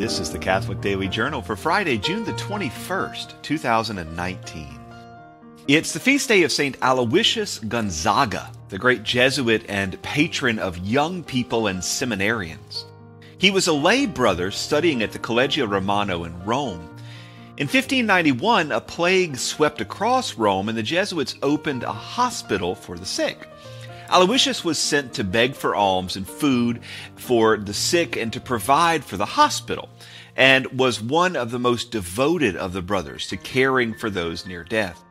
This is the Catholic Daily Journal for Friday, June the 21st, 2019. It's the feast day of St. Aloysius Gonzaga, the great Jesuit and patron of young people and seminarians. He was a lay brother studying at the Collegio Romano in Rome. In 1591, a plague swept across Rome and the Jesuits opened a hospital for the sick. Aloysius was sent to beg for alms and food for the sick and to provide for the hospital, and was one of the most devoted of the brothers to caring for those near death.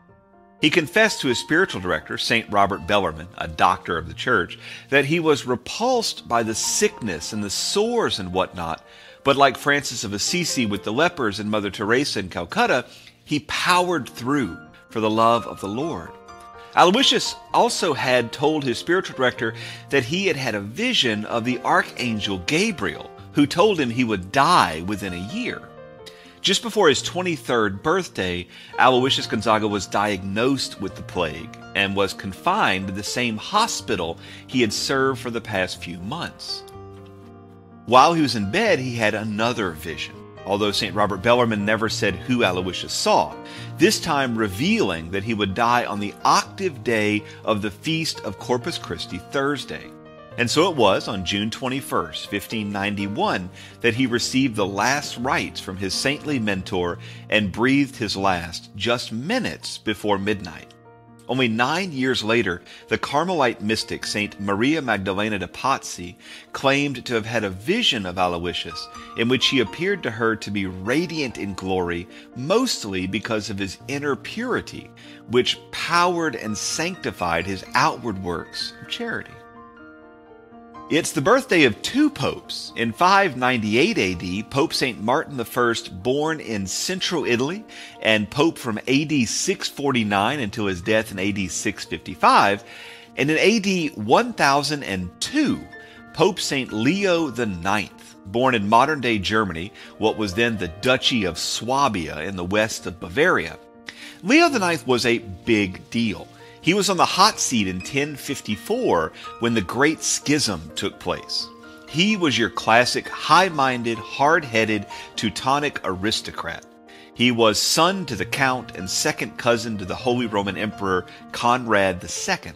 He confessed to his spiritual director, St. Robert Bellarmine, a doctor of the church, that he was repulsed by the sickness and the sores and whatnot, but like Francis of Assisi with the lepers and Mother Teresa in Calcutta, he powered through for the love of the Lord. Aloysius also had told his spiritual director that he had had a vision of the archangel Gabriel, who told him he would die within a year. Just before his 23rd birthday, Aloysius Gonzaga was diagnosed with the plague and was confined to the same hospital he had served for the past few months. While he was in bed, he had another vision although St. Robert Bellarmine never said who Aloysius saw, this time revealing that he would die on the octave day of the feast of Corpus Christi Thursday. And so it was on June 21st, 1591, that he received the last rites from his saintly mentor and breathed his last just minutes before midnight. Only nine years later, the Carmelite mystic Saint Maria Magdalena de Pazzi claimed to have had a vision of Aloysius in which he appeared to her to be radiant in glory, mostly because of his inner purity, which powered and sanctified his outward works of charity. It's the birthday of two popes. In 598 AD, Pope St. Martin I, born in central Italy, and Pope from AD 649 until his death in AD 655. And in AD 1002, Pope St. Leo IX, born in modern day Germany, what was then the Duchy of Swabia in the west of Bavaria. Leo IX was a big deal. He was on the hot seat in 1054 when the Great Schism took place. He was your classic high minded, hard headed Teutonic aristocrat. He was son to the Count and second cousin to the Holy Roman Emperor Conrad II.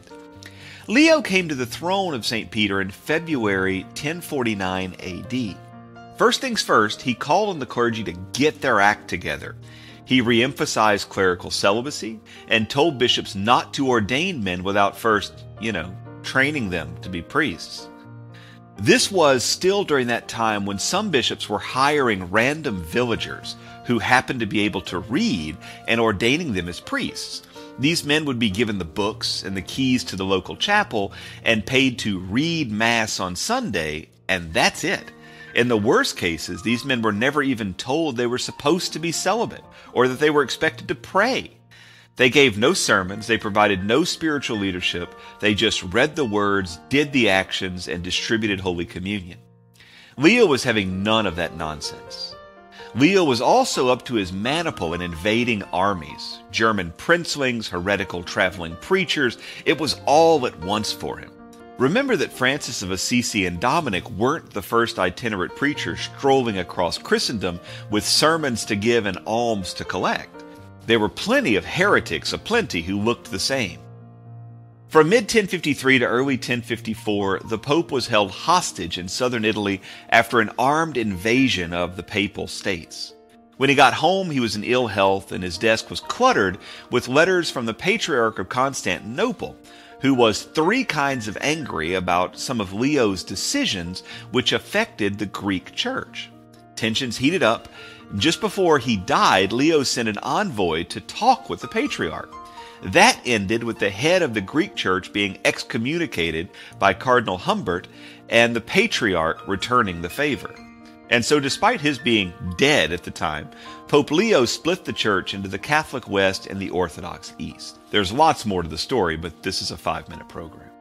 Leo came to the throne of St. Peter in February 1049 AD. First things first, he called on the clergy to get their act together. He reemphasized clerical celibacy and told bishops not to ordain men without first, you know, training them to be priests. This was still during that time when some bishops were hiring random villagers who happened to be able to read and ordaining them as priests. These men would be given the books and the keys to the local chapel and paid to read Mass on Sunday, and that's it. In the worst cases, these men were never even told they were supposed to be celibate or that they were expected to pray. They gave no sermons, they provided no spiritual leadership, they just read the words, did the actions, and distributed Holy Communion. Leo was having none of that nonsense. Leo was also up to his maniple in invading armies, German princelings, heretical traveling preachers. It was all at once for him. Remember that Francis of Assisi and Dominic weren't the first itinerant preachers strolling across Christendom with sermons to give and alms to collect. There were plenty of heretics aplenty who looked the same. From mid 1053 to early 1054, the Pope was held hostage in southern Italy after an armed invasion of the Papal States. When he got home, he was in ill health and his desk was cluttered with letters from the Patriarch of Constantinople, who was three kinds of angry about some of Leo's decisions which affected the Greek church. Tensions heated up. Just before he died, Leo sent an envoy to talk with the patriarch. That ended with the head of the Greek church being excommunicated by Cardinal Humbert and the patriarch returning the favor. And so, despite his being dead at the time, Pope Leo split the church into the Catholic West and the Orthodox East. There's lots more to the story, but this is a five minute program.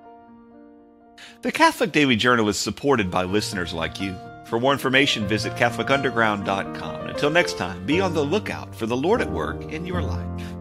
The Catholic Daily Journal is supported by listeners like you. For more information, visit CatholicUnderground.com. Until next time, be on the lookout for the Lord at work in your life.